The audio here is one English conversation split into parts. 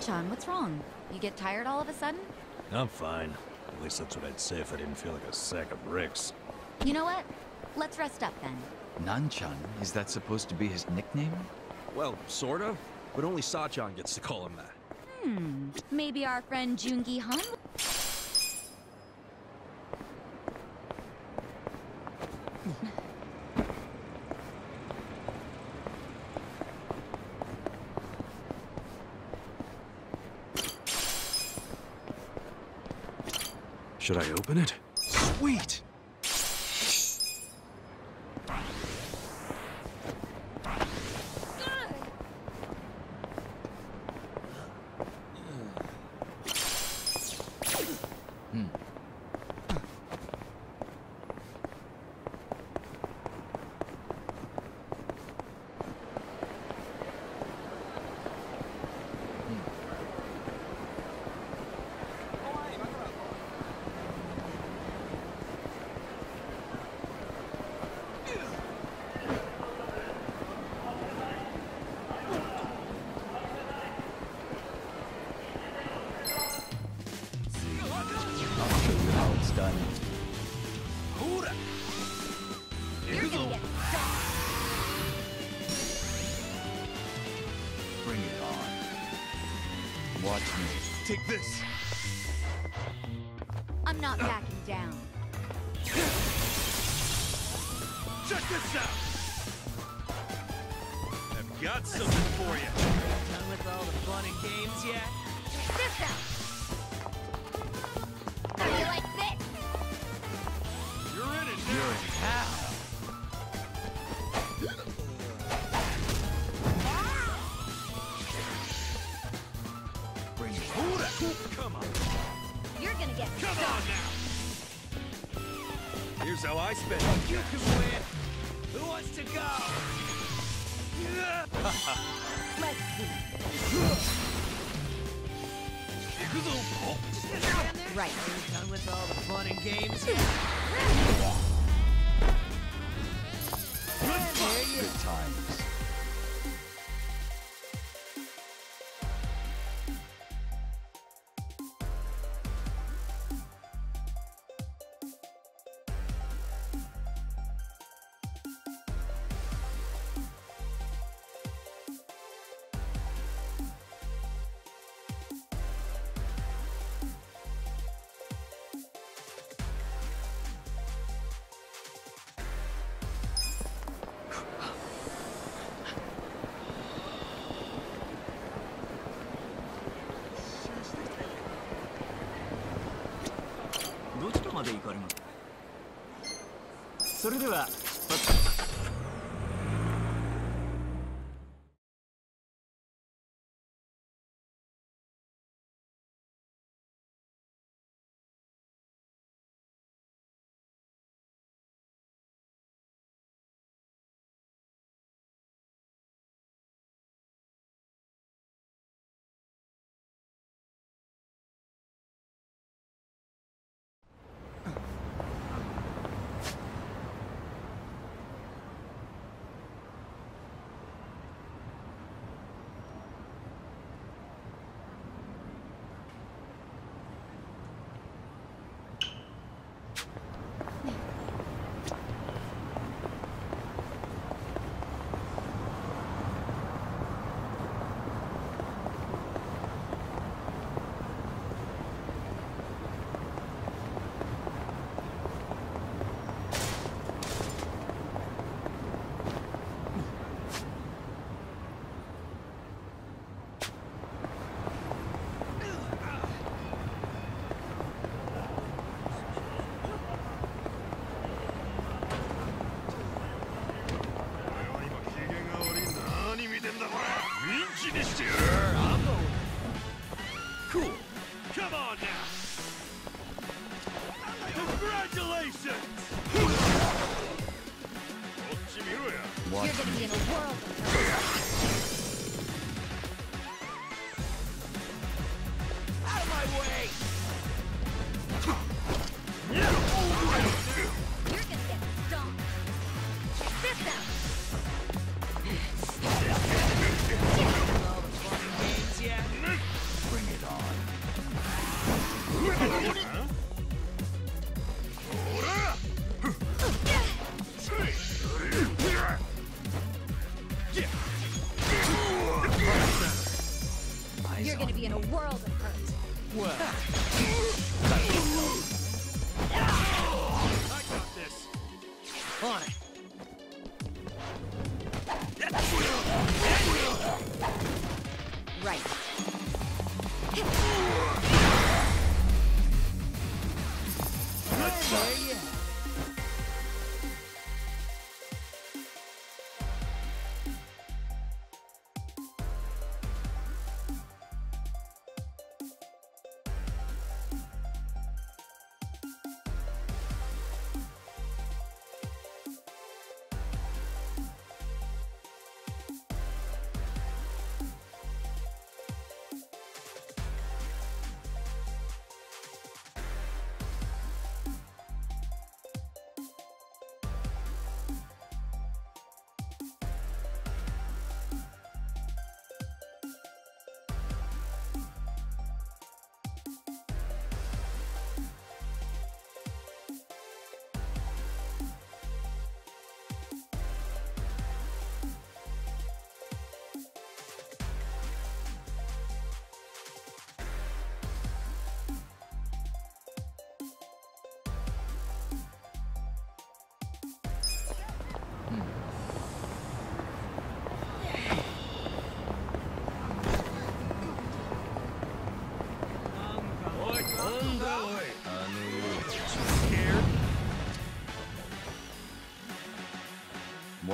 Nanchan, what's wrong? You get tired all of a sudden? I'm fine. At least that's what I'd say if I didn't feel like a sack of bricks. You know what? Let's rest up then. Nanchan? Is that supposed to be his nickname? Well, sorta. But only Sachan gets to call him that. Hmm. Maybe our friend Joon-gi Han? Should I open it? Sweet! Now done. You're gonna get Bring it on. Watch me. Take this! I'm not backing down. Check this out! I've got something for you. Done with all the fun and games yet? Right. Are you done with all the fun and games まで行かれます。それでは出発 Congratulations! What? You're gonna be in a world of. Out of my way! Bring it on. Huh?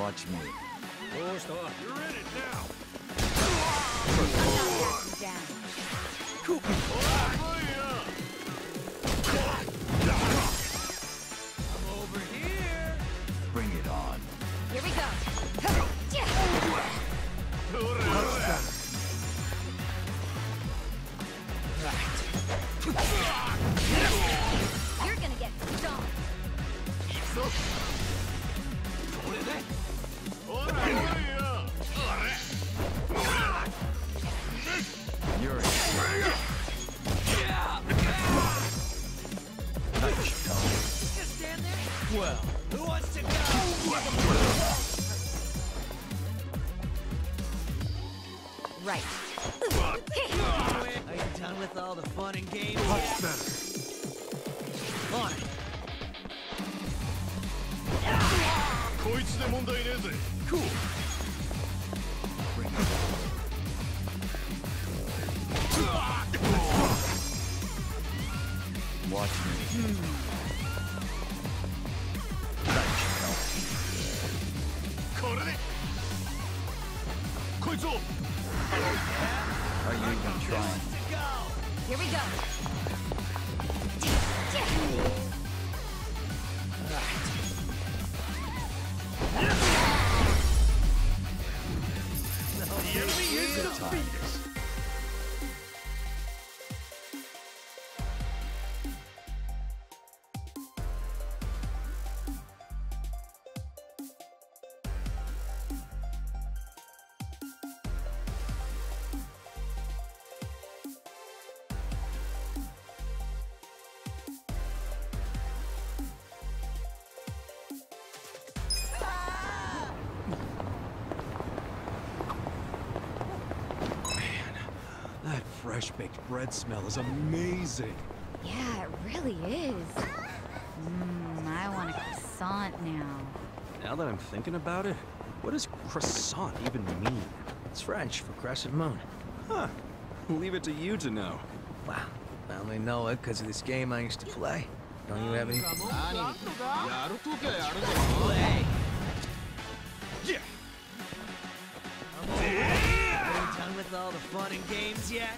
Watch me. You're in it now. I'm over here. Bring it on. Here we go. You're gonna get stomped. こいつで問題ねえぜ。こう fresh baked bread smell is amazing. Yeah, it really is. Mmm, I want a croissant now. Now that I'm thinking about it, what does croissant even mean? It's French for crescent moon. Huh. Leave it to you to know. Wow. I only know it because of this game I used to play. Don't you have any? Play. Yeah. Are you done with all the fun and games yet?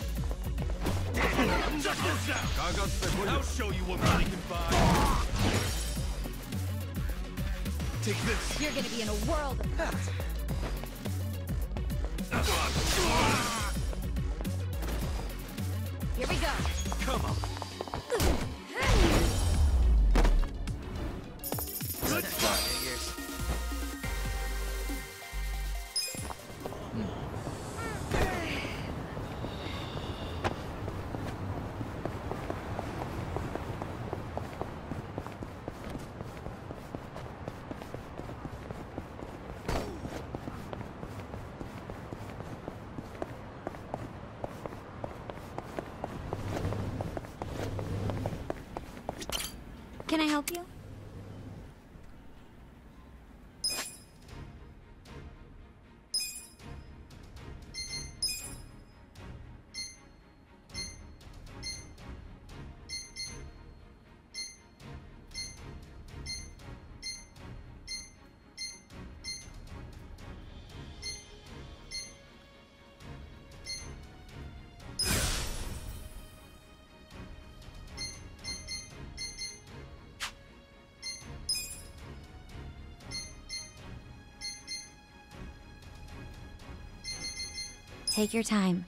I'll show you what money can buy. Take this. You're gonna be in a world of hurt. Here we go. Come on. Can I help you? Take your time.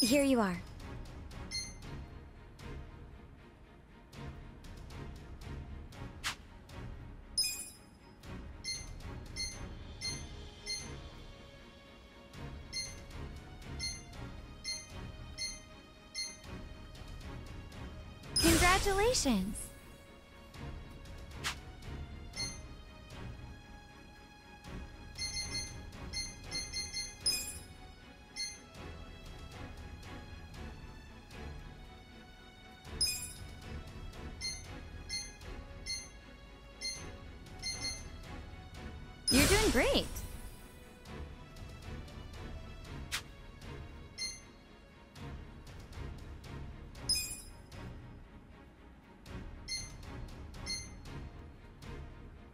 Here you are. Congratulations! Doing great.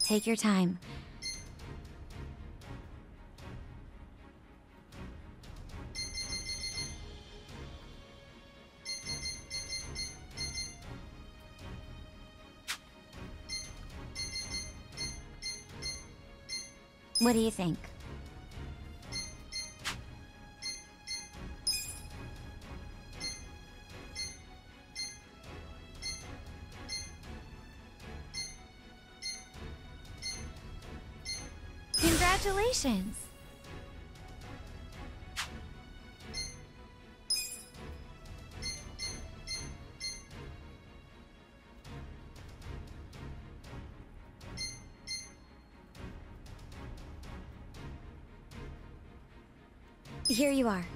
Take your time. What do you think? Congratulations! Here you are.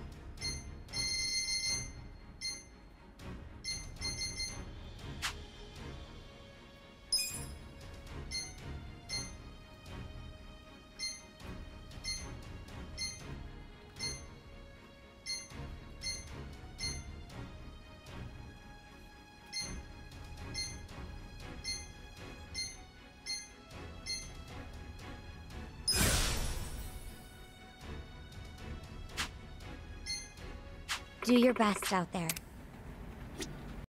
Do your best out there.